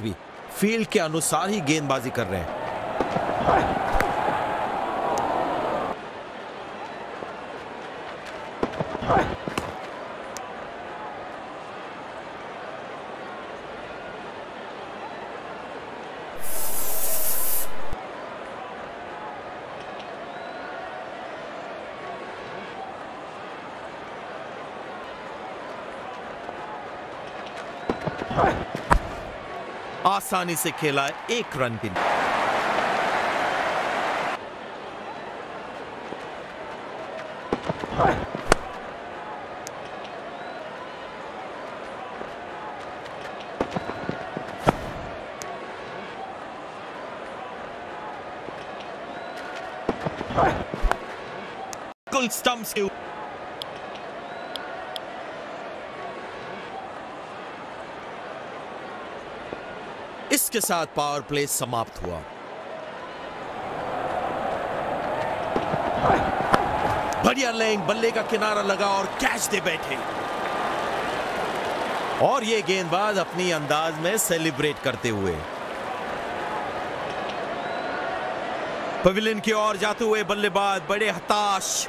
भी। फ़ील्ड के अनुसार ही गेंदबाजी कर रहे हैं। आसानी से खेला एक रन के लिए कुल इसके साथ पावर प्ले समाप्त हुआ। बढ़िया लेंग बल्ले का किनारा लगा और कैच दे बैठे। और ये गेंदबाज अपनी अंदाज में सेलिब्रेट करते हुए। पवेलियन की ओर जाते हुए बल्लेबाज बड़े हताश।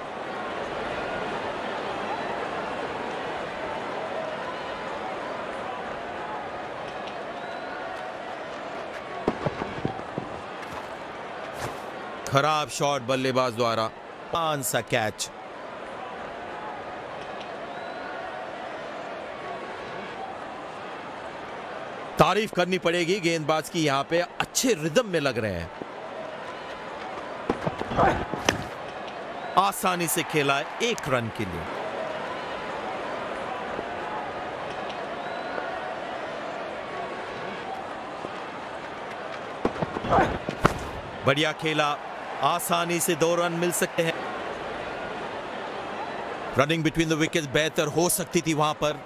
खराब शॉट, बल्लेबाज द्वारा। पान सा कैच तारीफ़ करनी पड़ेगी गेंदबाज की यहाँ पे। अच्छे रिदम में लग रहे हैं। आसानी से खेला एक रन के लिए। बढ़िया खेला। आसानी से दो रन मिल सकते हैं। रनिंग बिटवीन द विकेट बेहतर हो सकती थी वहाँ पर।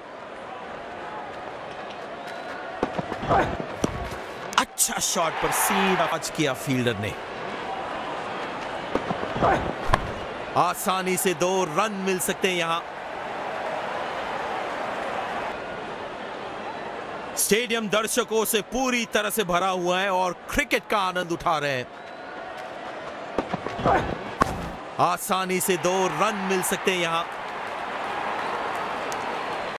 अच्छा शॉट पर सीधा टच किया फील्डर ने। आसानी से दो रन मिल सकते हैं यहाँ। स्टेडियम दर्शकों से पूरी तरह से भरा हुआ है और क्रिकेट का आनंद उठा रहे हैं। आसानी से दो रन मिल सकते हैं यहाँ।